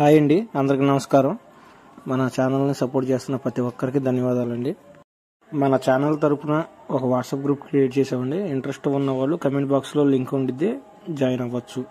Hi అండి అందరికి నమస్కారం. మన ఛానల్ని సపోర్ట్ చేస్తున్న ప్రతి ఒక్కరికి ధన్యవాదాలండి. మన ఛానల్ తరపున ఒక వాట్సాప్ గ్రూప్ క్రియేట్ చేసామండి ఇంట్రెస్ట్ ఉన్న వాళ్ళు కమెంట్ బాక్స్లో లింక్ ఉండిద్ది జాయిన్ అవ్వచ్చు.